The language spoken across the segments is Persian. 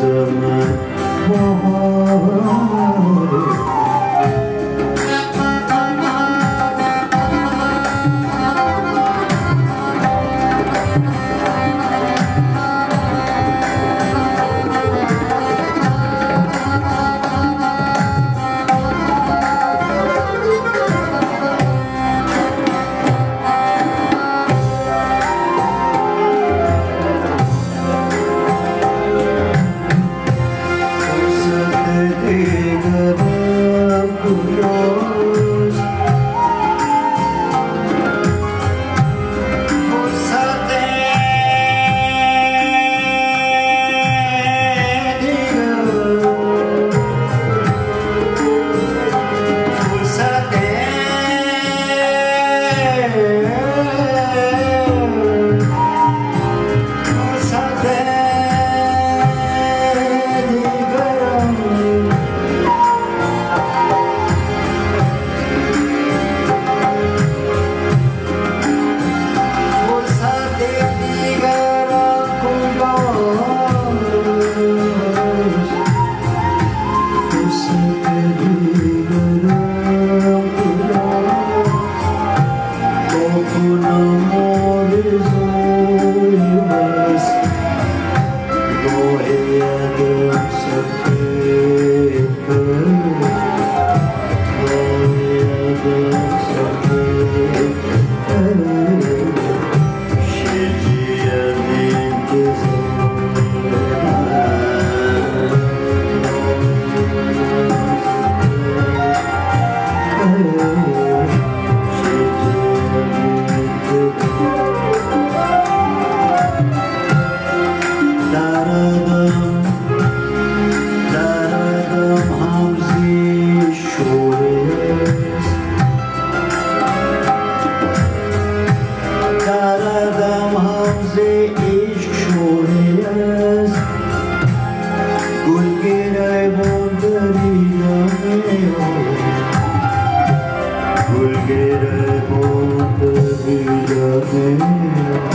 the Vulgere ponte vida mea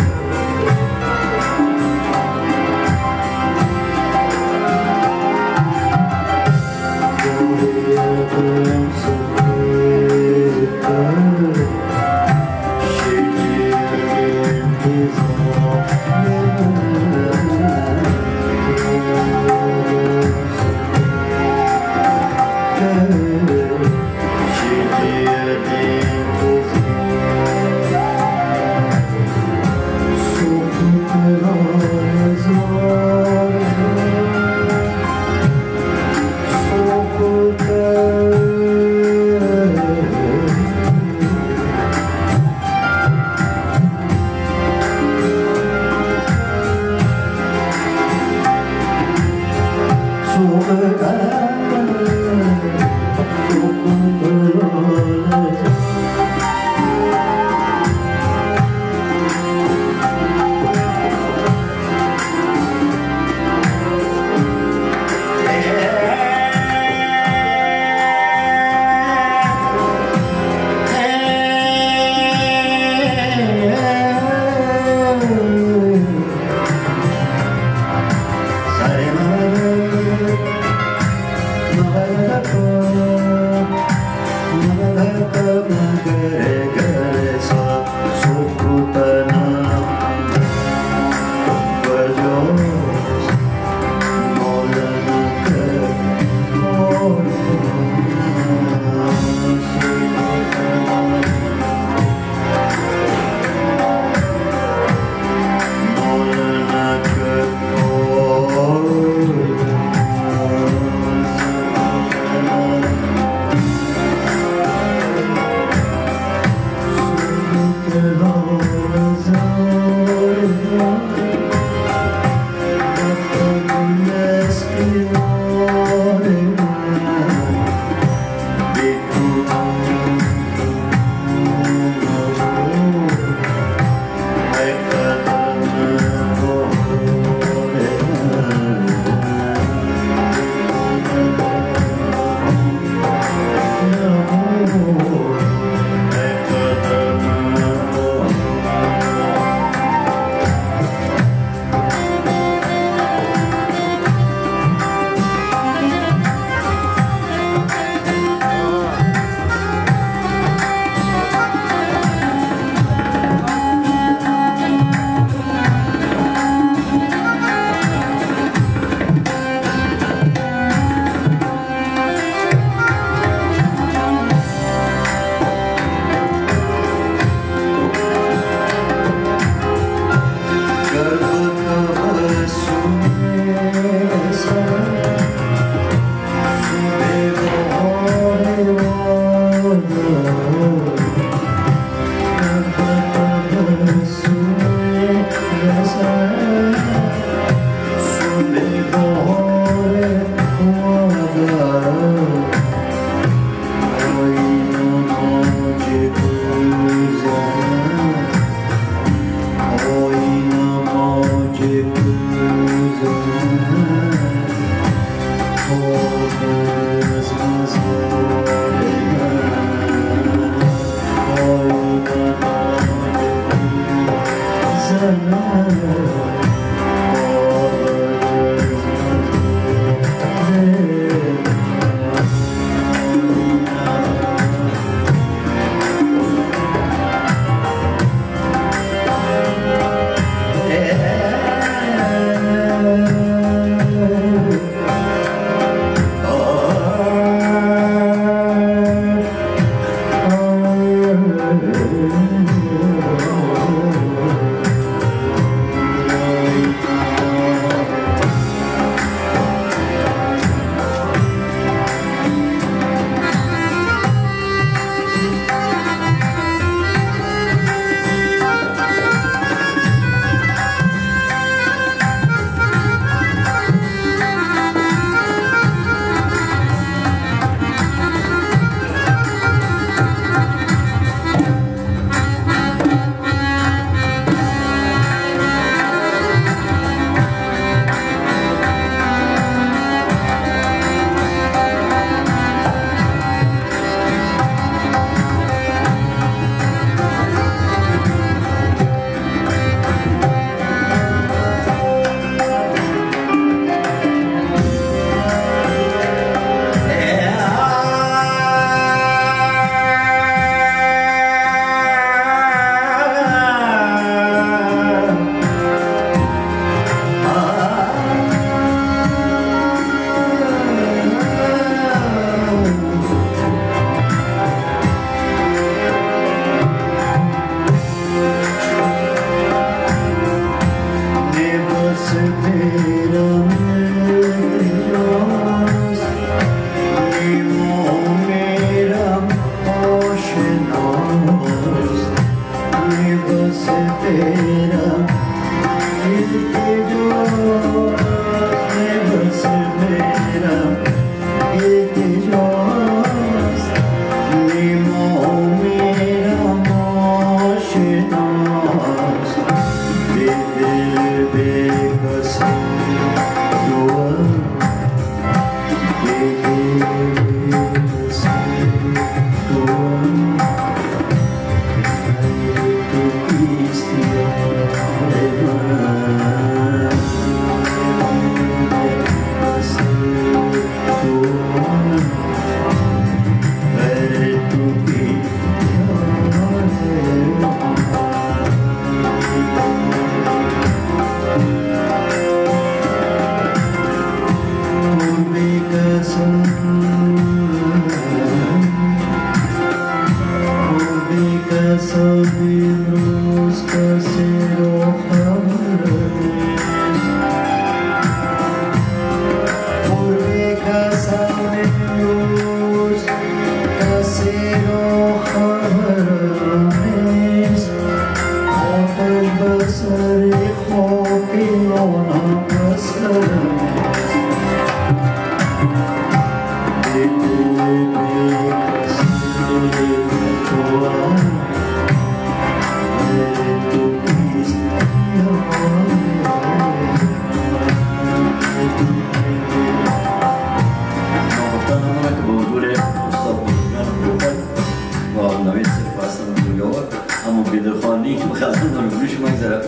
خانی که بخواستم دارم روش مگذارم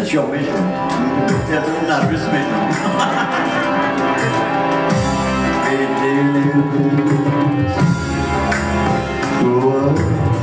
از یه دارم نروس میشم Go up.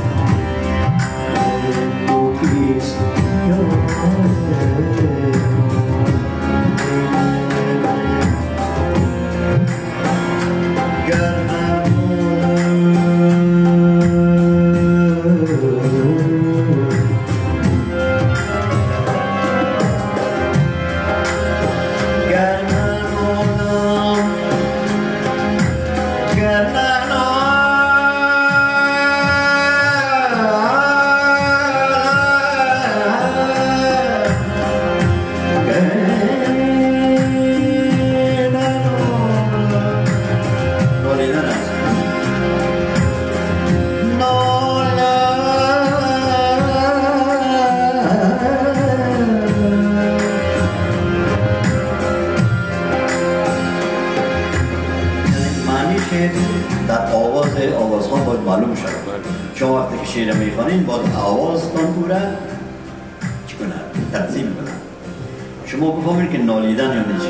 همین با آواز تان چی کنه؟ تنظیم کنه شما بفهمید که نالیدن یعنی چی؟